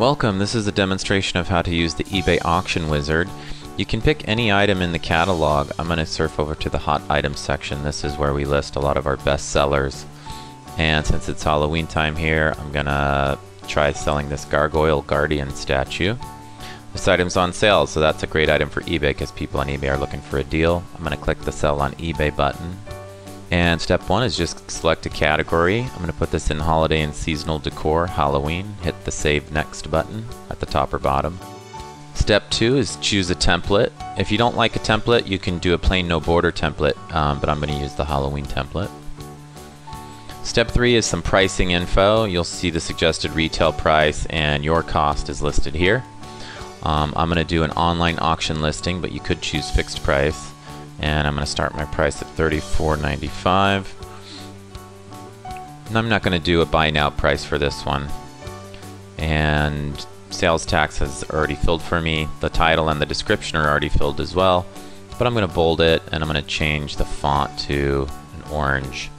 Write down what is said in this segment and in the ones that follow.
Welcome, this is a demonstration of how to use the eBay Auction Wizard. You can pick any item in the catalog. I'm going to surf over to the Hot Items section. This is where we list a lot of our best sellers. And since it's Halloween time here, I'm going to try selling this Gargoyle Guardian statue. This item's on sale, so that's a great item for eBay because people on eBay are looking for a deal. I'm going to click the Sell on eBay button. And step one is just select a category. I'm going to put this in holiday and seasonal decor, Halloween. Hit the save next button at the top or bottom. Step two is choose a template. If you don't like a template, you can do a plain no border template, um, but I'm going to use the Halloween template. Step three is some pricing info. You'll see the suggested retail price and your cost is listed here. Um, I'm going to do an online auction listing, but you could choose fixed price and I'm going to start my price at $34.95 and I'm not going to do a buy now price for this one. And sales tax has already filled for me. The title and the description are already filled as well. But I'm going to bold it and I'm going to change the font to an orange.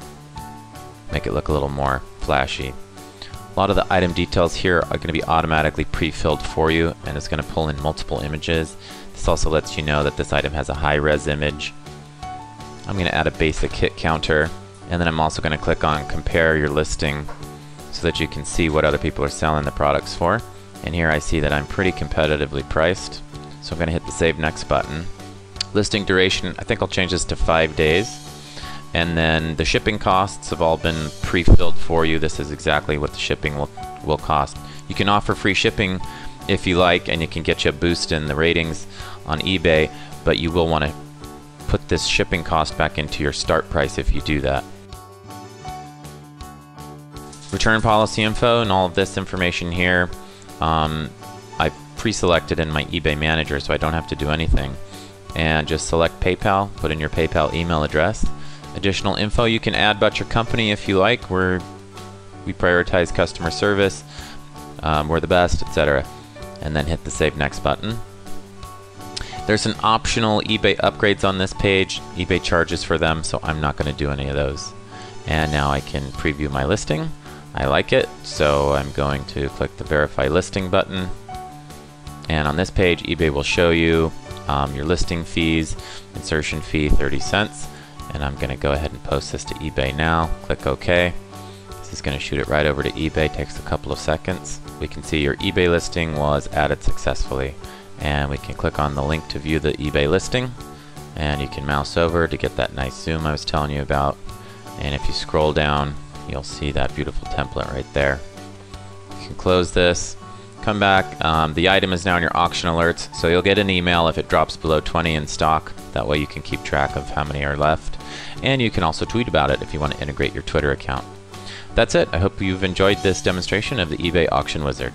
Make it look a little more flashy. A lot of the item details here are going to be automatically pre-filled for you and it's going to pull in multiple images. This also lets you know that this item has a high-res image. I'm going to add a basic hit counter, and then I'm also going to click on compare your listing so that you can see what other people are selling the products for. And here I see that I'm pretty competitively priced, so I'm going to hit the save next button. Listing duration, I think I'll change this to five days. And then the shipping costs have all been pre-filled for you. This is exactly what the shipping will, will cost. You can offer free shipping if you like, and you can get you a boost in the ratings on eBay, but you will want to put this shipping cost back into your start price if you do that. Return policy info and all of this information here, um, I pre-selected in my eBay manager so I don't have to do anything. And just select PayPal, put in your PayPal email address. Additional info you can add about your company if you like. We're, we prioritize customer service, um, we're the best, etc and then hit the Save Next button. There's an optional eBay upgrades on this page. eBay charges for them, so I'm not going to do any of those. And now I can preview my listing. I like it, so I'm going to click the Verify Listing button. And on this page, eBay will show you um, your listing fees, insertion fee 30 cents. And I'm going to go ahead and post this to eBay now. Click OK. This is going to shoot it right over to eBay, takes a couple of seconds we can see your eBay listing was added successfully. And we can click on the link to view the eBay listing. And you can mouse over to get that nice zoom I was telling you about. And if you scroll down, you'll see that beautiful template right there. You can close this, come back. Um, the item is now in your auction alerts, so you'll get an email if it drops below 20 in stock. That way you can keep track of how many are left. And you can also tweet about it if you want to integrate your Twitter account. That's it. I hope you've enjoyed this demonstration of the eBay Auction Wizard.